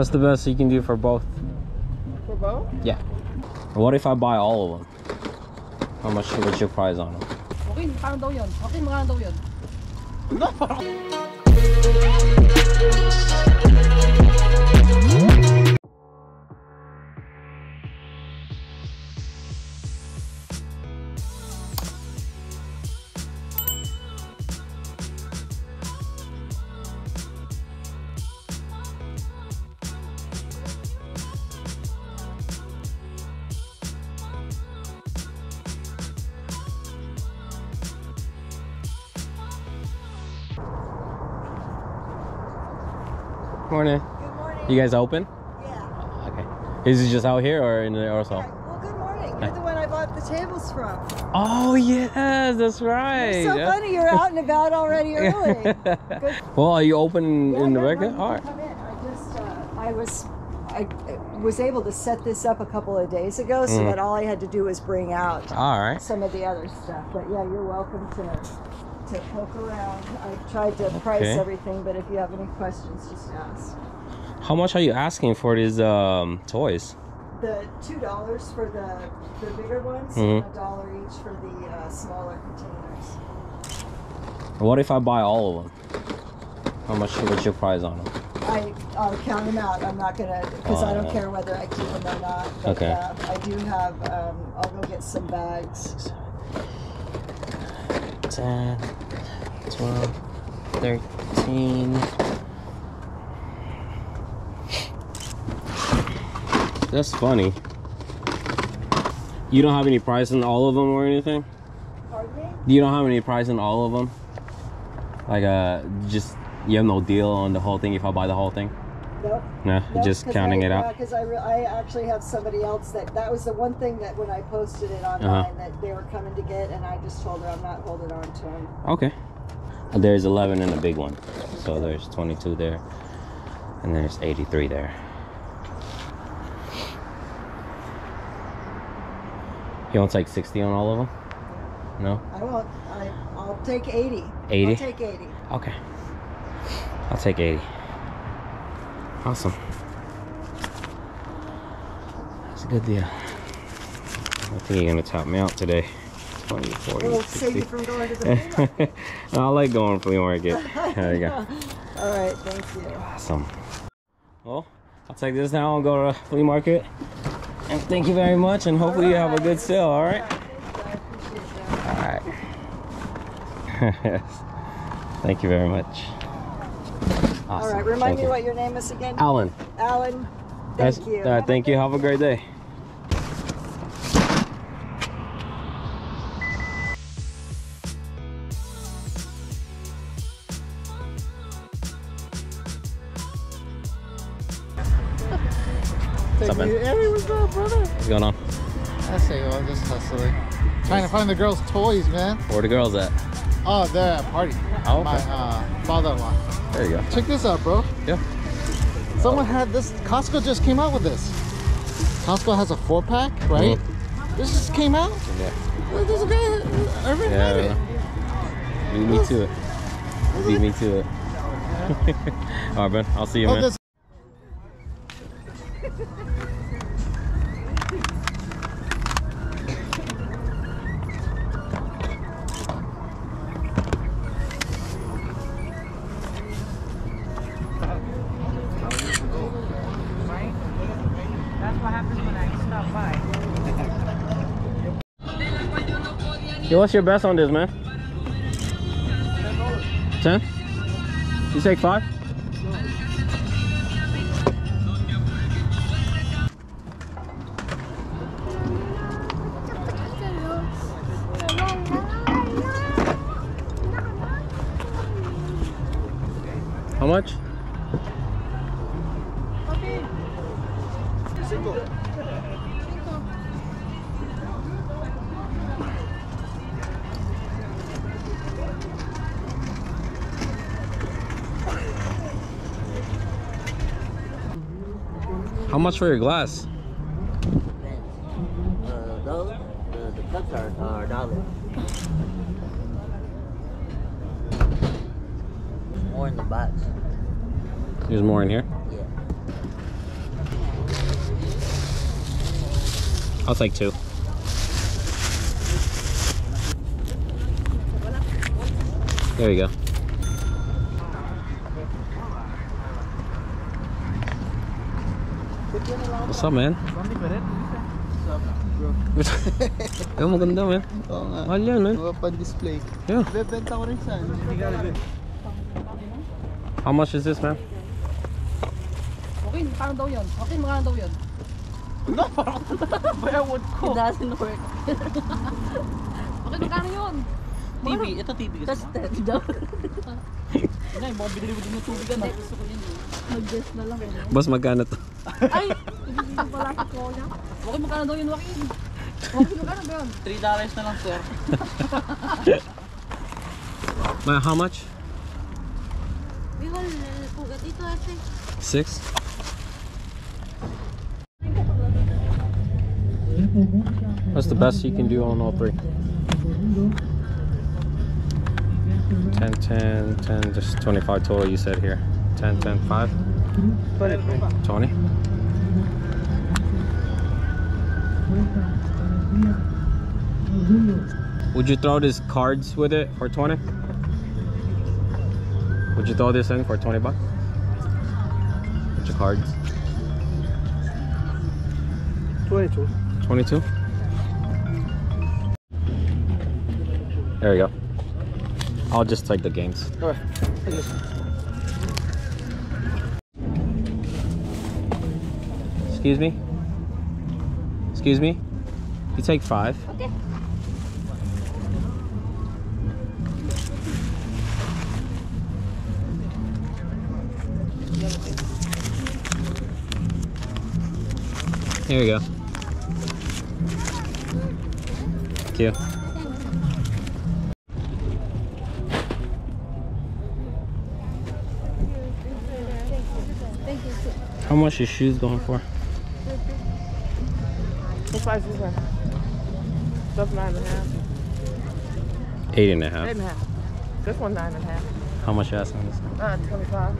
What's the best you can do for both? For both? Yeah. What if I buy all of them? How much what's your price on them? Okay, Morning. Good morning. You guys open? Yeah. Okay. Is it just out here or in there also? Yeah. Well, good morning. You're the one I bought the tables from. Oh yes, that's right. You're so Yeah. funny. You're out and about already early. Good. well, are you open Yeah, in the regular? why All right. Come in. I just, uh, I was, I was able to set this up a couple of days ago, so Mm. that all I had to do was bring out All right. some of the other stuff. But yeah, you're welcome to to poke around. I've tried to price Okay. everything, but if you have any questions, just ask. How much are you asking for these um, toys? The two dollars for the the bigger ones, Mhm. and a dollar each for the uh, smaller containers. What if I buy all of them? How much what's your price on them? I I'll count them out. I'm not gonna because I don't Oh. care whether I keep them or not. But, Okay. Uh, I do have. Um, I'll go get some bags. 10, 12, 13. That's funny. You don't have any price in all of them or anything? Pardon me? You don't have any price in all of them? Like, uh, just, you have no deal on the whole thing if I buy the whole thing? Nope. No, Nope, just counting I, it out? Because I, re- I actually have somebody else that that was the one thing that when I posted it online Uh-huh. that they were coming to get, and I just told her I'm not holding on to them. Okay. There's 11 in the big one. So there's 22 there. And then there's 83 there. You want to take 60 on all of them? No? I won't. I, I'll take 80. 80? I'll take 80. Okay. I'll take 80. Awesome. That's a good deal. I think you're going to top me out today. 20, 40, It'll save you from going to the flea market. I like going to the flea market. There you go. All right. Thank you. Awesome. Well, I'll take this now and go to the flea market. And thank you very much, and hopefully you have a good sale. All right. I appreciate that. All right. yes. Thank you very much. Awesome. All right. Remind Thank me you. what your name is again. Alan. Alan. Yes. Thank you. All right, thank you. Have a great day. What's up, man? Hey, what's up, brother? What's going on? I say, well, just hustling. Trying to find the girls' toys, man. Where the girls at? Oh, they're at a party. Oh, My okay. uh, father-in-law. There you go. Check this out, bro. Yeah. Someone had this. Costco just came out with this. Costco has a four-pack, right? This just came out. Mm-hmm. Yeah. There's a guy. Irvin had it. Yeah. Beat me to it. Beat me to it. All right, man. I'll see you, Oh, man. Yo, what's your best on this, man? Ten? You take five? How much? How much for your glass? The cups are. More in the box. There's more in here? Yeah. I'll take two. There you go. What's up, man? Yung maganda, man. Oo nga. Mahal yan, man. Mga pan-display. Yeah. Bebenta ko rin saan. How much is this, man? Okay, magkano daw yun? Okay, magkano daw yun? Bayawad ko. It doesn't work. okay, magkano yun? TV, ito TV mo? that daw. Ina, yung mga binili mo din ng tubig ano? Ko yun. Mag-guess na lang. eh. Boss, magkano to? Ay! Ibigay mo pala sa kuya. Okay, magkano daw yun, Joaquin? Okay, magkano ba yun? 3 dollars na lang sir. Ma, how much? Bihol, uh, puga dito ate. Six? What's the best you can do on all three? 10, 10, 10, just 25 total you said here. 10, 10, 5? 20? Would you throw these cards with it for 20? Would you throw this in for 20 bucks? Bunch of cards. 22. 22? There we go. I'll just take the games. Alright. Excuse me? Excuse me? You take five. Okay. Here we go. Thank you. How much is shoes going for? Size is that? That's nine and a half. Eight and a Eight half. and a half. This one nine and a half. How much you asking this? one? Uh, 25.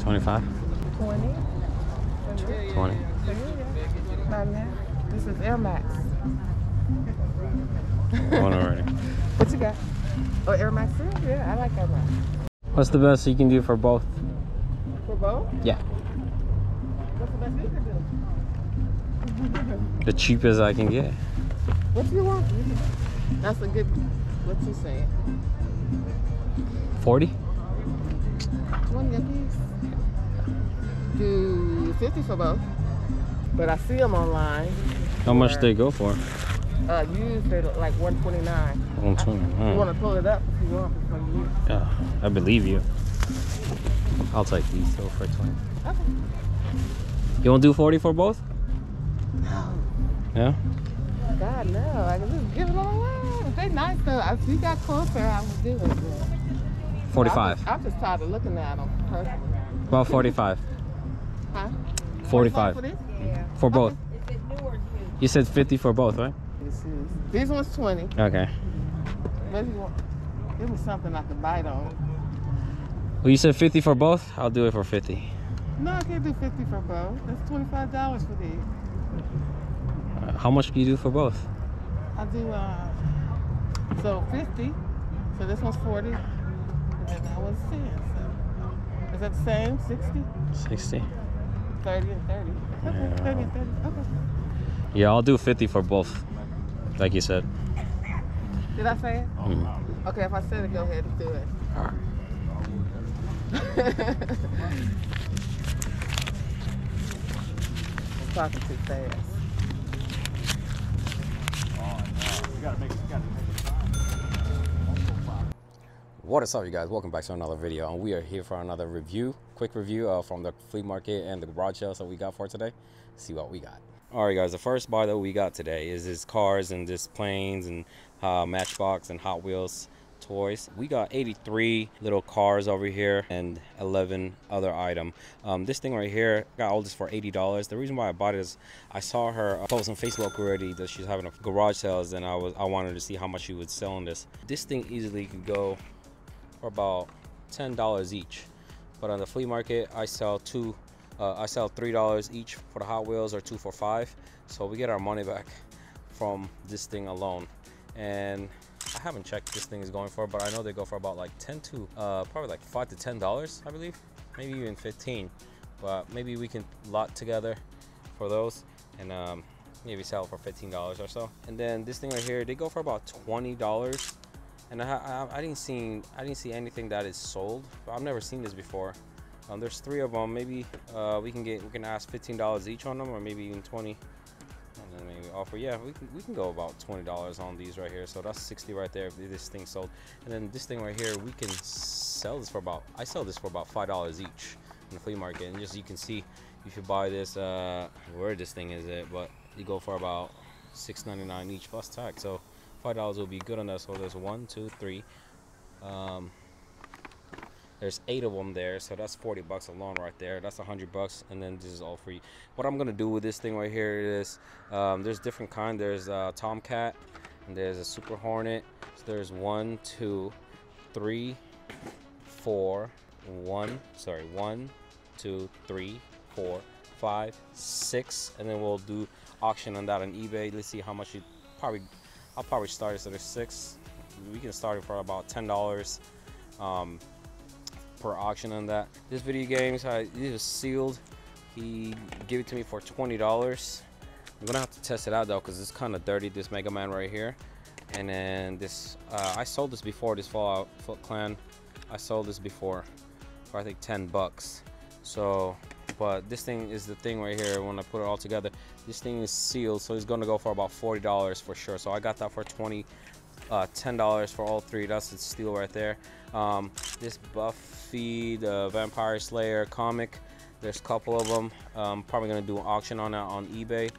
25? 20. 20. Nine and a half. This is Air Max. One already. What you got? Oh, Air Max too? Yeah, I like Air Max. What's the best you can do for both? For both? Yeah. What's the best you can do? The cheapest I can get. What do you want? That's a good. What you saying? 40? 20 a piece. Do 50 for both. But I see them online. How much they go for? Uh, used they're like 129. 120. You Oh. want to pull it up if you want you. Yeah, I believe you. I'll take these though for 20. Okay. You want to do 40 for both? Yeah? God, no. I can just give it all away. If they nice though, if you got closer, I would do it. but- 45. I'm just, I'm just tired of looking at them personally. About 45. Huh? 45. For this? For both. You said 50 for both, right? This is, these ones 20. Okay. Maybe you want, give me something I can bite on. Well, you said 50 for both? I'll do it for 50. No, I can't do 50 for both. That's $25 for these. Uh, how much do you do for both? I do, uh, so 50. So this one's 40. And then that one's 10. So is that the same? 60? 60. 30 and 30. Okay, Yeah. 30 and 30. Okay. Yeah, I'll do 50 for both. Like you said. Did I say it? Mhm. Okay, if I said it, go ahead and do it. Alright. I'm talking too fast. What is up, you guys? Welcome back to another video, and we are here for another review, quick review uh, from the flea market and the garage sales that we got for today. see what we got. All right, guys. The first bar that we got today is this cars and this planes and uh, Matchbox and Hot Wheels toys. We got 83 little cars over here and 11 other item. Um, this thing right here got all this for $80. The reason why I bought it is I saw her post on Facebook already that she's having a garage sales, and I was I wanted to see how much she would sell on this. This thing easily could go for about ten dollars each. But on the flea market, I sell two. Uh, I sell three dollars each for the Hot Wheels, or two for five. So we get our money back from this thing alone. And I haven't checked this thing is going for, but I know they go for about like 10 to uh, probably like 5 to $10, I believe, maybe even 15. But maybe we can lot together for those and um, maybe sell for $15 or so. And then this thing right here, they go for about $20. And I, I, I didn't see I didn't see anything that is sold. I've never seen this before. Um, there's three of them. Maybe uh, we can get we can ask $15 each on them, or maybe even 20. I mean, we offer, yeah, we can, we can go about $20 on these right here. So that's 60 right there if this thing sold. And then this thing right here, we can sell this for about, I sell this for about $5 each in the flea market. And just, you can see, you should buy this, uh, where this thing is it, but you go for about $6.99 each plus tax. So $5 will be good on that. So there's one, two, three, um, there's eight of them there so that's 40 bucks alone right there. That's 100 bucks and then this is all free. What i'm gonna do with this thing right here is um, there's different kind. There's uh, tomcat and there's a super hornet. So there's one two three four one sorry one two three four five six and then we'll do auction on that on ebay. Let's see how much you probably i'll probably start it. So there's six. We can start it for about ten dollars. Um, per auction on that. This video games, I, it sealed. He gave it to me for $20. I'm gonna have to test it out though because it's kind of dirty, this Mega Man right here. And then this, uh, I sold this before, this Fallout Foot Clan. I sold this before for I think 10 bucks. So, but this thing is the thing right here when I put it all together. This thing is sealed, so it's gonna go for about $40 for sure. So I got that for 20 uh, $10 for all three. That's a steal right there. Um, this Buffy the Vampire Slayer comic, there's a couple of them. Um, probably gonna do an auction on that on eBay.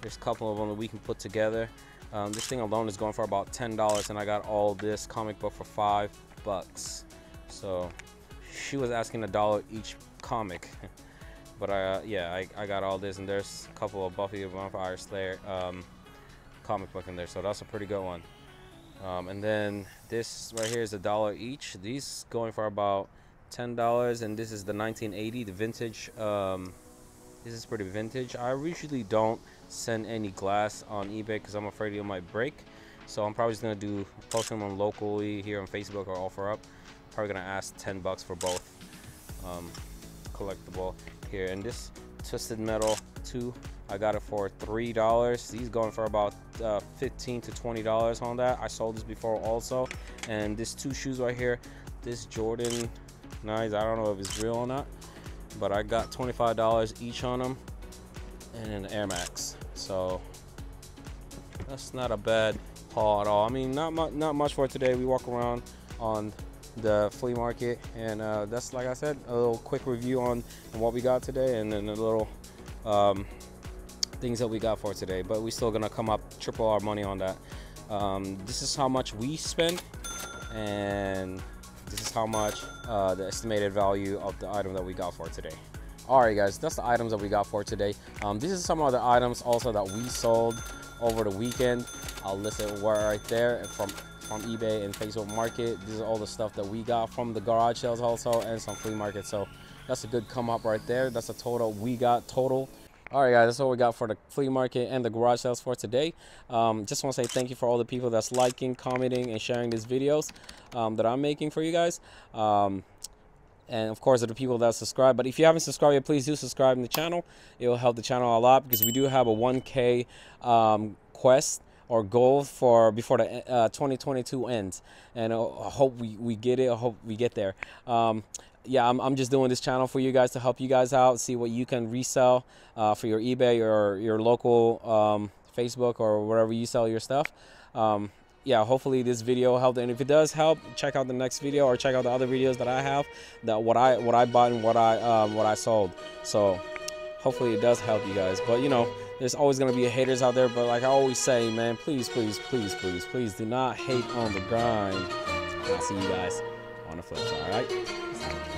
There's a couple of them that we can put together. Um, this thing alone is going for about $10 and I got all this comic book for five bucks. So she was asking a dollar each comic. but I, uh, yeah, I, I, got all this and there's a couple of Buffy the Vampire Slayer um, comic book in there. So that's a pretty good one. Um, and then this right here is a dollar each. These going for about ten dollars, and this is the 1980, the vintage. Um, this is pretty vintage. I usually don't send any glass on eBay because I'm afraid it might break. So I'm probably just gonna do post them on locally here on Facebook or OfferUp. Probably gonna ask 10 bucks for both um, collectible here. And this twisted metal two I got it for three dollars. These going for about uh, 15 to 20 dollars on that. I sold this before also, and this two shoes right here, this Jordan nice. I don't know if it's real or not, but I got 25 dollars each on them, and an Air Max. So that's not a bad haul at all. I mean, not much, not much for today. We walk around on the flea market, and uh, that's like I said, a little quick review on, what we got today, and then a little. Um, things that we got for today, but we're still gonna come up triple our money on that. Um, this is how much we spent, and this is how much uh, the estimated value of the item that we got for today. All right, guys, that's the items that we got for today. Um, this is some of the items also that we sold over the weekend. I'll list it right there from from eBay and Facebook Market. This is all the stuff that we got from the garage sales also and some flea market. So that's a good come up right there. That's a total we got total all right, guys, that's all we got for the flea market and the garage sales for today. Um, just want to say thank you for all the people that's liking, commenting, and sharing these videos um, that I'm making for you guys. Um, and of course, the people that subscribe. But if you haven't subscribed yet, please do subscribe to the channel. It will help the channel a lot because we do have a 1K um, quest or goal for before the uh, 2022 ends and uh, I hope we, we get it I hope we get there um, yeah, I'm, I'm just doing this channel for you guys to help you guys out, see what you can resell uh, for your eBay or your local um, Facebook or wherever you sell your stuff. Um, yeah, hopefully this video helped. And if it does help, check out the next video or check out the other videos that I have, that what I what I bought and what I um, what I sold. So hopefully it does help you guys. But you know, there's always gonna be haters out there. But like I always say, man, please, please, please, please, please do not hate on the grind. I'll see you guys on the flip. All right.